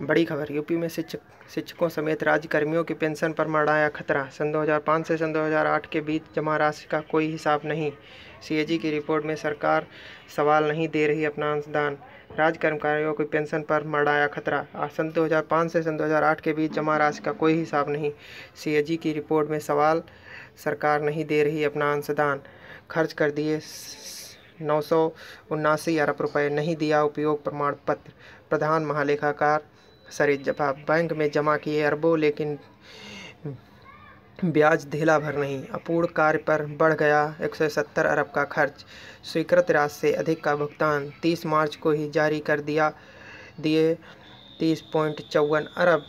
बड़ी खबर, यूपी में शिक्षक, शिक्षकों समेत राज्यकर्मियों की पेंशन पर मंडराया खतरा। सन 2005 से सन 2008 के बीच जमा राशि का कोई हिसाब नहीं। सीएजी की रिपोर्ट में सरकार सवाल नहीं दे रही अपना अंशदान। राज्य कर्मचारियों की पेंशन पर मंडराया खतरा। सन 2005 से सन 2008 के बीच जमा राशि का कोई हिसाब नहीं। सीएजी की रिपोर्ट में सवाल सरकार नहीं दे रही अपना अंशदान। खर्च कर दिए नौ सौ उन्नासी अरब रुपए नहीं दिया उपयोग प्रमाण पत्र। प्रधान महालेखाकार सरित जवाब बैंक में जमा किए अरबों, लेकिन ब्याज ढीला भर नहीं। अपूर्ण कार्य पर बढ़ गया 170 अरब का खर्च। स्वीकृत राशि से अधिक का भुगतान। 30 मार्च को ही जारी कर दिया, दिए तीस चौवन अरब।